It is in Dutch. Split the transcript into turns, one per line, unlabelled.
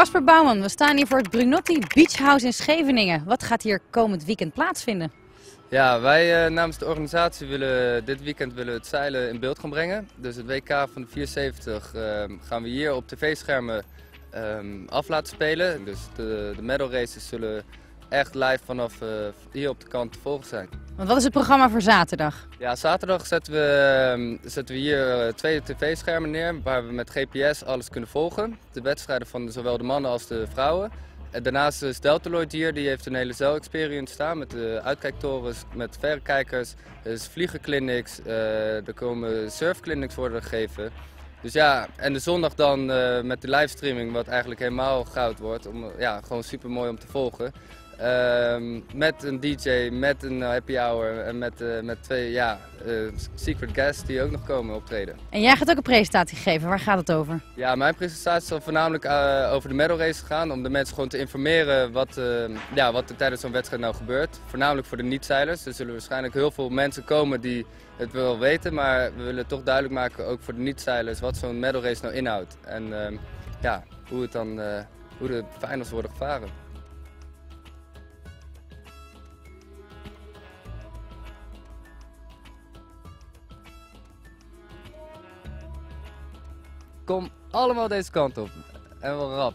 Kasper Bouwman, we staan hier voor het Brunotti Beach House in Scheveningen. Wat gaat hier komend weekend plaatsvinden?
Ja, wij eh, namens de organisatie willen eh, dit weekend willen het zeilen in beeld gaan brengen. Dus het WK van de 74 eh, gaan we hier op tv-schermen um, af laten spelen. Dus de, de medal races zullen echt live vanaf uh, hier op de kant te volgen zijn.
Want wat is het programma voor zaterdag?
Ja, zaterdag zetten we, um, zetten we hier uh, twee tv-schermen neer waar we met GPS alles kunnen volgen. De wedstrijden van zowel de mannen als de vrouwen. En daarnaast is Deltaloid hier, die heeft een hele zeil-experience staan met de uitkijktorens, met verrekijkers. Er is vliegenclinics, uh, er komen surfclinics worden gegeven. Dus ja, en de zondag dan uh, met de livestreaming, wat eigenlijk helemaal goud wordt. Om, ja, gewoon super mooi om te volgen. Uh, met een DJ, met een happy hour en met, uh, met twee ja, uh, secret guests die ook nog komen optreden.
En jij gaat ook een presentatie geven, waar gaat het over?
Ja, mijn presentatie zal voornamelijk over de medal race gaan. Om de mensen gewoon te informeren wat, ja, wat er tijdens zo'n wedstrijd nou gebeurt. Voornamelijk voor de niet-zeilers. Er zullen waarschijnlijk heel veel mensen komen die het wel weten. Maar we willen toch duidelijk maken, ook voor de niet-zeilers, wat zo'n medal race nou inhoudt. En ehm, ja, hoe, het dan, hoe de finals worden gevaren. Kom allemaal deze kant op. En wel rap.